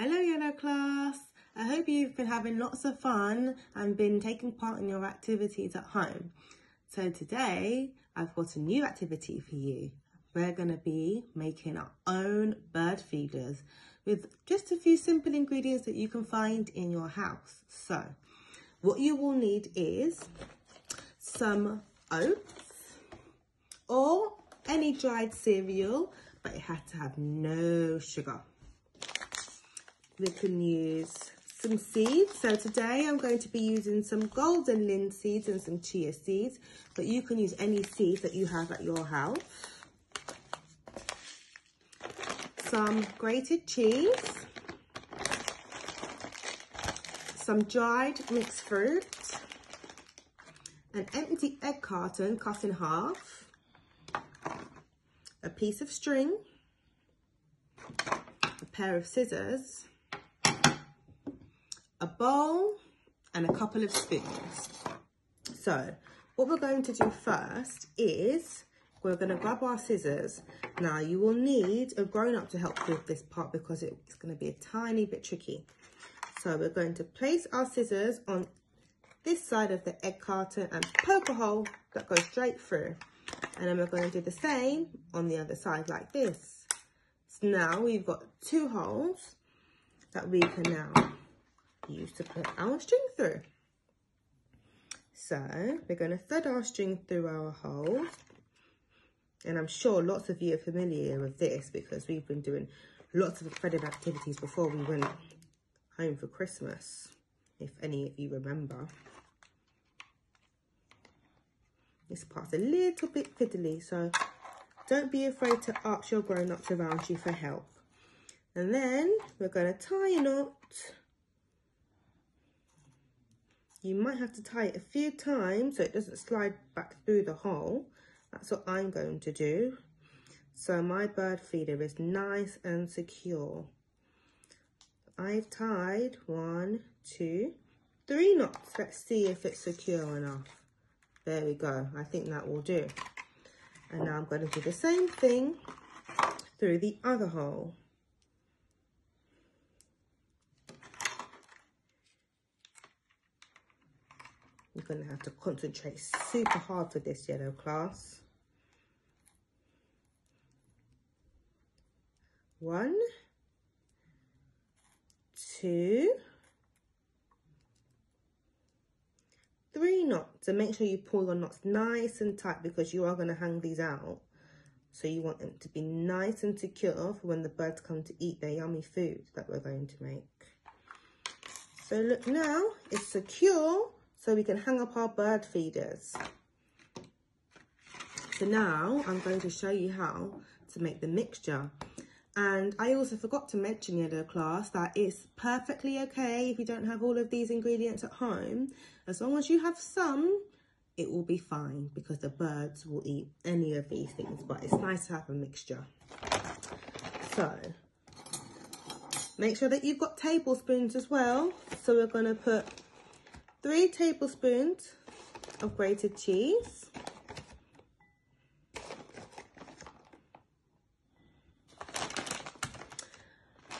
Hello Yellow class. I hope you've been having lots of fun and been taking part in your activities at home. So today I've got a new activity for you. We're going to be making our own bird feeders with just a few simple ingredients that you can find in your house. So what you will need is some oats or any dried cereal, but it has to have no sugar we can use some seeds. So today I'm going to be using some golden linseeds and some chia seeds, but you can use any seeds that you have at your house. Some grated cheese, some dried mixed fruit, an empty egg carton cut in half, a piece of string, a pair of scissors, a bowl and a couple of spoons. So what we're going to do first is we're going to grab our scissors. Now you will need a grown-up to help with this part because it's going to be a tiny bit tricky. So we're going to place our scissors on this side of the egg carton and poke a hole that goes straight through. And then we're going to do the same on the other side like this. So now we've got two holes that we can now use to put our string through. So we're going to thread our string through our hole. And I'm sure lots of you are familiar with this because we've been doing lots of threaded activities before we went home for Christmas, if any of you remember. This part's a little bit fiddly, so don't be afraid to ask your grown-ups around you for help. And then we're going to tie a knot you might have to tie it a few times so it doesn't slide back through the hole. That's what I'm going to do. So my bird feeder is nice and secure. I've tied one, two, three knots. Let's see if it's secure enough. There we go. I think that will do. And now I'm going to do the same thing through the other hole. You're going to have to concentrate super hard for this yellow class. One, two, three knots. And make sure you pull your knots nice and tight because you are going to hang these out. So you want them to be nice and secure for when the birds come to eat their yummy food that we're going to make. So look now, it's secure so we can hang up our bird feeders. So now I'm going to show you how to make the mixture. And I also forgot to mention in the class that it's perfectly okay if you don't have all of these ingredients at home. As long as you have some, it will be fine because the birds will eat any of these things. But it's nice to have a mixture. So make sure that you've got tablespoons as well. So we're going to put three tablespoons of grated cheese.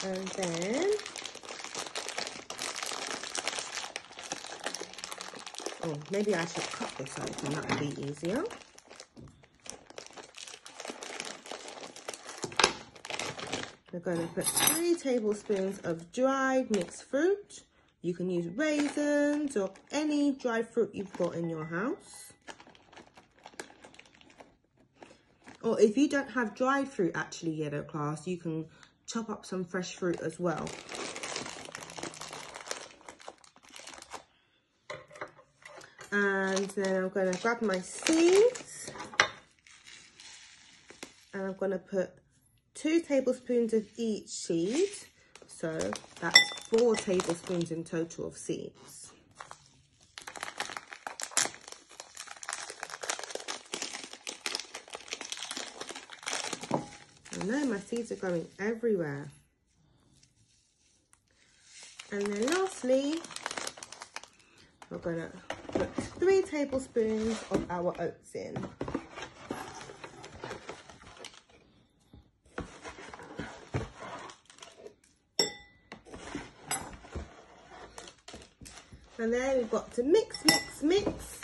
And then, oh, maybe I should cut this open, that would be easier. We're going to put three tablespoons of dried mixed fruit. You can use raisins or any dried fruit you've got in your house. Or if you don't have dried fruit actually yellow class, you can chop up some fresh fruit as well. And then I'm going to grab my seeds. And I'm going to put two tablespoons of each seed. So that's four tablespoons in total of seeds. I know my seeds are going everywhere. And then lastly, we're going to put three tablespoons of our oats in. And then we've got to mix, mix, mix.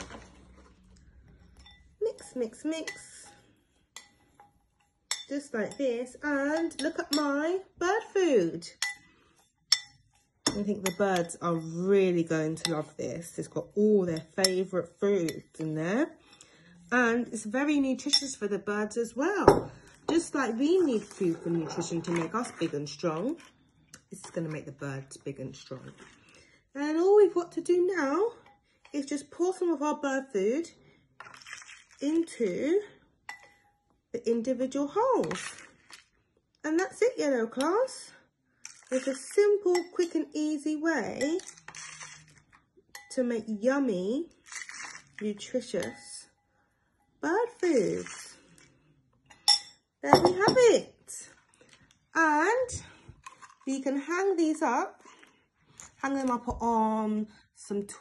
Mix, mix, mix. Just like this. And look at my bird food. I think the birds are really going to love this. It's got all their favourite foods in there. And it's very nutritious for the birds as well. Just like we need food for nutrition to make us big and strong. This is going to make the birds big and strong. And all we've got to do now is just pour some of our bird food into the individual holes. And that's it, yellow class. It's a simple, quick and easy way to make yummy, nutritious bird foods. There we have it. And you can hang these up, hang I put on some twigs